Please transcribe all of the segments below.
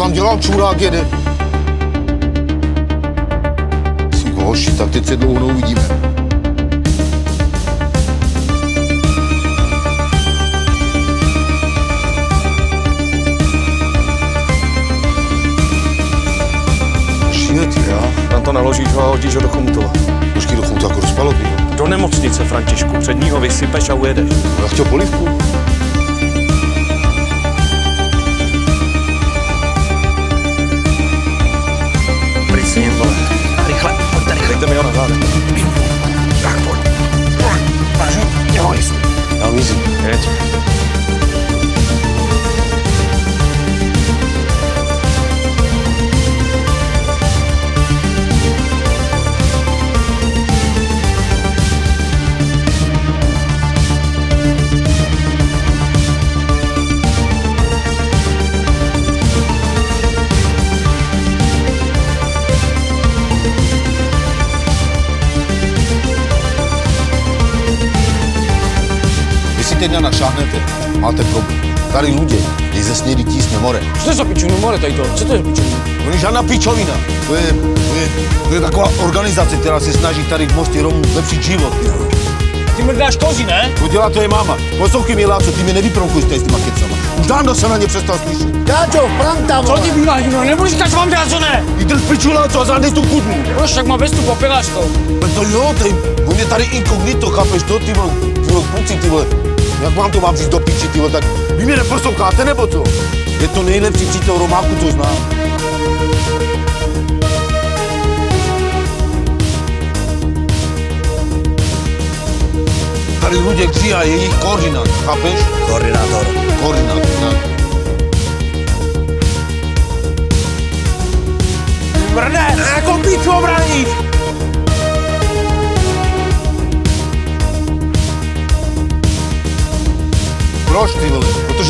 tam dělal čurák jede. Jsi hoši, tak teď se dlouho neuvidíme. Já? Tam to naložíš ho a hodíš ho do Chomutova. Počkej, do chůta jako rozpalo. Do nemocnice, Františku. Před ní ho vysypeš a ujedeš. Já chtěl polivku. Single. Rýchle, pojďte, mi ho. Tak pojď. Easy. Jeď. Si teď našáhnete, máte problém. Tady lidé, když ze snědy tísne more. Co to je za pičovinu, more tady to? Co to je za pičovinu? To není žádná pičovina. To je, to je, to je taková organizace, která se snaží tady v Mostě Romů zlepšit život. Ty mrdáš kozy, ne? To dělá to je máma. Poslouchej mě, Láco, ty mě nevypronkuješ tady s těma kecama. Už dávno jsem na ně přestal slyšet. Káčo, pranta, Co ti bývá, divno? Nebudu říkat, co mám dělat, co ne? Jdeš piču, Láco, a zadej tu kudlu. Proč, tak má vestu popelářkou. No to jo, ty, on je tady inkognito, chápeš to, ty vole, ty vole, kluci, ty vole. Jak vám to mám říct do piči, ty vole, tak vy mě neposloucháte, nebo co? Je to nejlepší přítel Romáku, co znám. Tady lidé kří a jejich koordinát, chápeš? Koordinátor. Koordinát, tak. Mrdé, na jakou píču obraníš?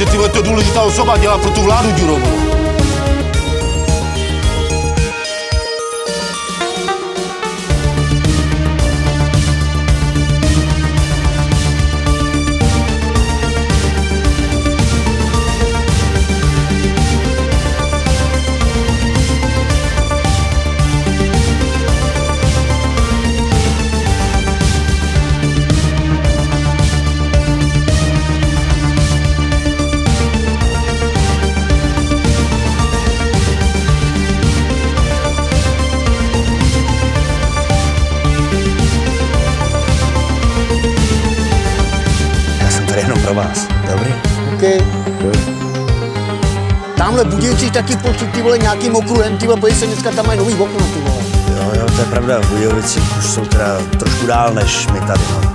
Protože ty to důležitá osoba, dělá pro tu vládu Ďurovou. Pro vás. Dobrý? OK. Tamhle Budějci taky prošli ty vole nějakým okruhem, ty vole, se, dneska tam mají nový okna, ty vole. Jo, jo, to je pravda, v Budějovicích už jsou teda trošku dál než my tady, no.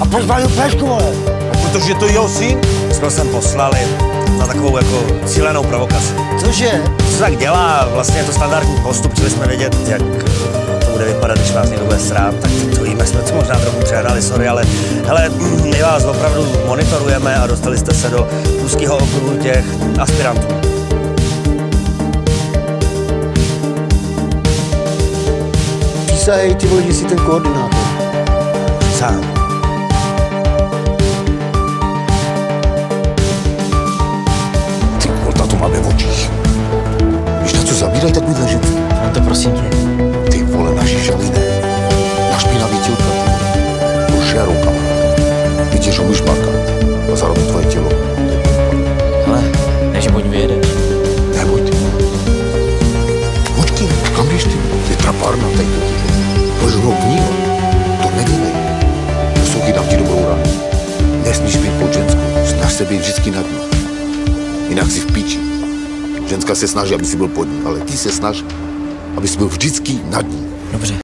A proč mají flešku, vole? No, protože to je jeho syn. Jsme sem poslali na takovou jako cílenou provokaci. Cože? Se tak dělá, vlastně je to standardní postup, chtěli jsme vědět, jak bude vypadat, když vás někdo bude srát, tak to víme, jsme to možná trochu přehnali, sorry, ale hele, my vás opravdu monitorujeme a dostali jste se do úzkého okruhu těch aspirantů. Přísahej, ty vole, že jsi ten koordinátor. Sám. Se být vždycky nad ní. Jinak si v píči. Ženská se snaží, aby si byl pod ní, ale ty se snaž, aby si byl vždycky nad ní. Dobře.